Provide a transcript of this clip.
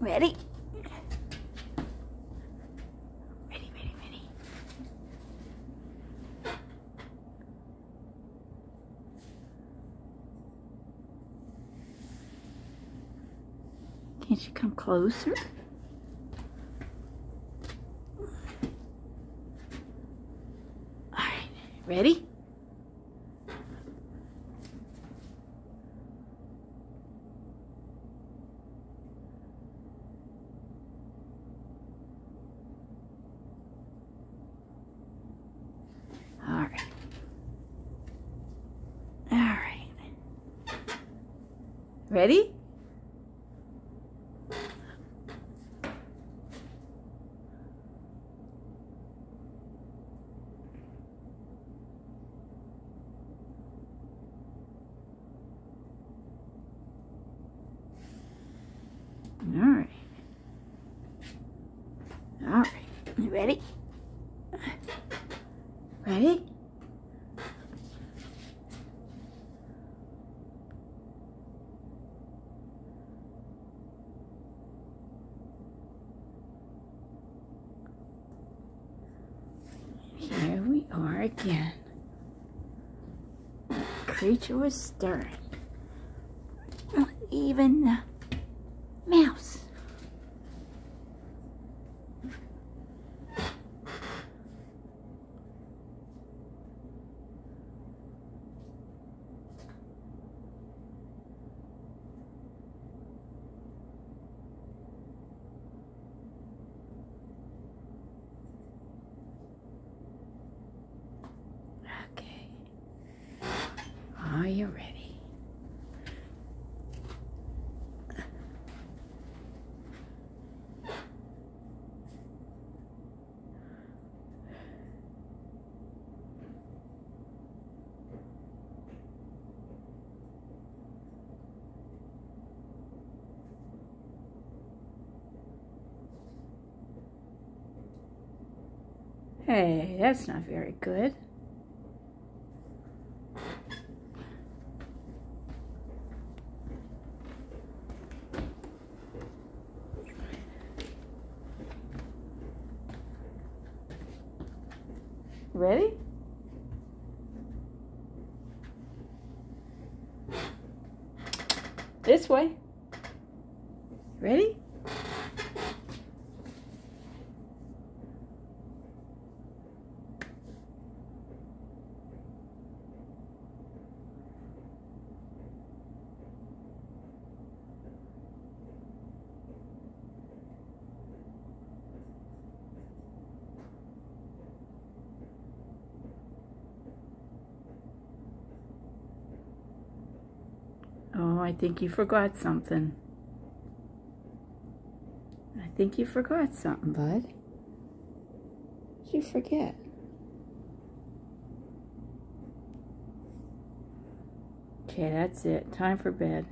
Ready? Ready, ready, ready. Can't you come closer? All right, ready? All right. All right. Ready? All right. All right. You ready? Ready? Again. Creature was stirring. Not Even the mouse. Okay. Are you ready? Hey, that's not very good. Ready? This way. Ready? Oh, I think you forgot something. I think you forgot something, bud. What'd you forget? Okay, that's it. Time for bed.